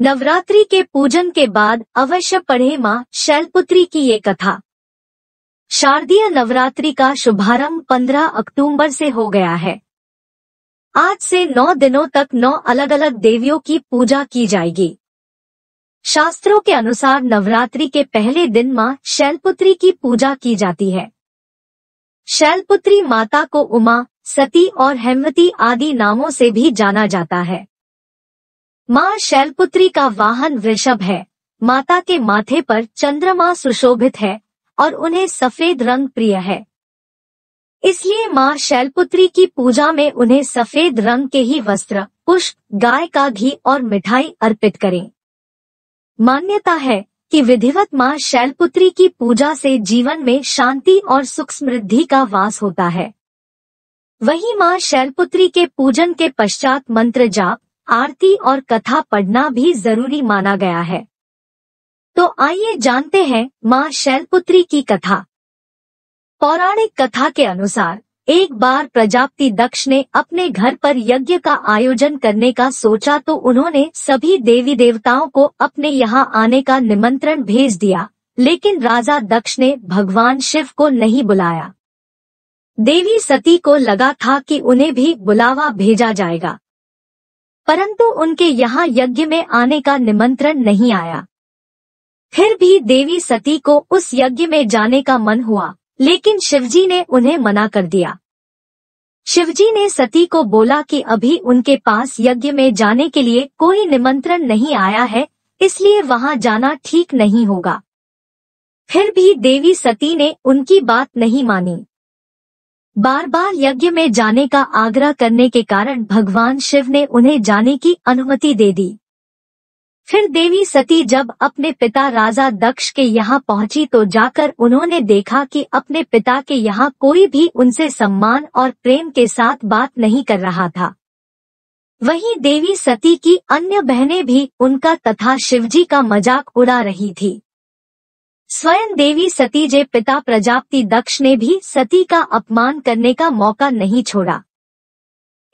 नवरात्रि के पूजन के बाद अवश्य पढ़े माँ शैलपुत्री की ये कथा। शारदीय नवरात्रि का शुभारंभ 15 अक्टूबर से हो गया है। आज से नौ दिनों तक नौ अलग अलग देवियों की पूजा की जाएगी। शास्त्रों के अनुसार नवरात्रि के पहले दिन माँ शैलपुत्री की पूजा की जाती है। शैलपुत्री माता को उमा, सती और हेमवती आदि नामों से भी जाना जाता है। माँ शैलपुत्री का वाहन वृषभ है। माता के माथे पर चंद्रमा सुशोभित है और उन्हें सफ़ेद रंग प्रिय है। इसलिए माँ शैलपुत्री की पूजा में उन्हें सफ़ेद रंग के ही वस्त्र, पुष्प, गाय का घी और मिठाई अर्पित करें। मान्यता है कि विधिवत माँ शैलपुत्री की पूजा से जीवन में शांति और सुख समृद्धि का वास होता है। वही माँ शैलपुत्री के पूजन के पश्चात मंत्र जाप आरती और कथा पढ़ना भी ज़रूरी माना गया है। तो आइए जानते हैं माँ शैलपुत्री की कथा। पौराणिक कथा के अनुसार, एक बार प्रजापति दक्ष ने अपने घर पर यज्ञ का आयोजन करने का सोचा तो उन्होंने सभी देवी देवताओं को अपने यहाँ आने का निमंत्रण भेज दिया, लेकिन राजा दक्ष ने भगवान शिव को नहीं बुलाया। देवी सती को लगा था कि उन्हें भी बुलावा भेजा जाएगा। परंतु उनके यहाँ यज्ञ में आने का निमंत्रण नहीं आया। फिर भी देवी सती को उस यज्ञ में जाने का मन हुआ, लेकिन शिवजी ने उन्हें मना कर दिया। शिवजी ने सती को बोला कि अभी उनके पास यज्ञ में जाने के लिए कोई निमंत्रण नहीं आया है, इसलिए वहाँ जाना ठीक नहीं होगा। फिर भी देवी सती ने उनकी बात नहीं मानी। बार बार यज्ञ में जाने का आग्रह करने के कारण भगवान शिव ने उन्हें जाने की अनुमति दे दी। फिर देवी सती जब अपने पिता राजा दक्ष के यहाँ पहुँची तो जाकर उन्होंने देखा कि अपने पिता के यहाँ कोई भी उनसे सम्मान और प्रेम के साथ बात नहीं कर रहा था। वहीं देवी सती की अन्य बहनें भी उनका तथा शिवजी का मज़ाक उड़ा रही थी। स्वयं देवी सती जे पिता प्रजापति दक्ष ने भी सती का अपमान करने का मौका नहीं छोड़ा।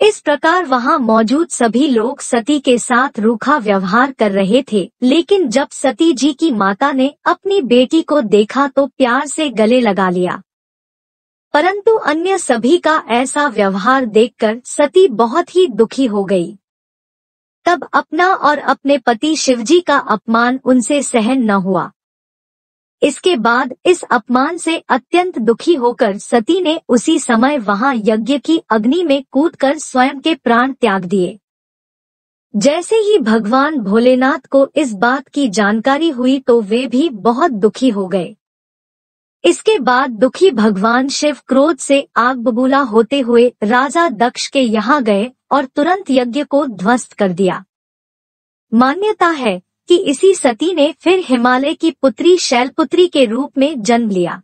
इस प्रकार वहाँ मौजूद सभी लोग सती के साथ रूखा व्यवहार कर रहे थे, लेकिन जब सती जी की माता ने अपनी बेटी को देखा तो प्यार से गले लगा लिया। परंतु अन्य सभी का ऐसा व्यवहार देखकर सती बहुत ही दुखी हो गई। तब अपना और अपने पति शिवजी का अपमान उनसे सहन न हुआ। इसके बाद इस अपमान से अत्यंत दुखी होकर सती ने उसी समय वहाँ यज्ञ की अग्नि में कूदकर स्वयं के प्राण त्याग दिए। जैसे ही भगवान भोलेनाथ को इस बात की जानकारी हुई तो वे भी बहुत दुखी हो गए। इसके बाद दुखी भगवान शिव क्रोध से आग बबूला होते हुए राजा दक्ष के यहाँ गए और तुरंत यज्ञ को ध्वस्त कर दिया। मान्यता है कि इसी सती ने फिर हिमालय की पुत्री शैलपुत्री के रूप में जन्म लिया।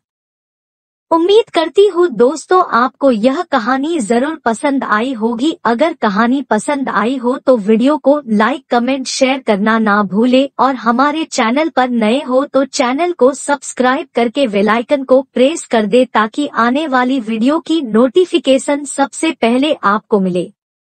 उम्मीद करती हूँ दोस्तों आपको यह कहानी ज़रूर पसंद आई होगी। अगर कहानी पसंद आई हो तो वीडियो को लाइक, कमेंट, शेयर करना ना भूले और हमारे चैनल पर नए हो तो चैनल को सब्सक्राइब करके वेलाइकन को प्रेस कर दे ताकि आने वाली वीडियो की नोटिफिकेशन सबसे पहले आपको मिले।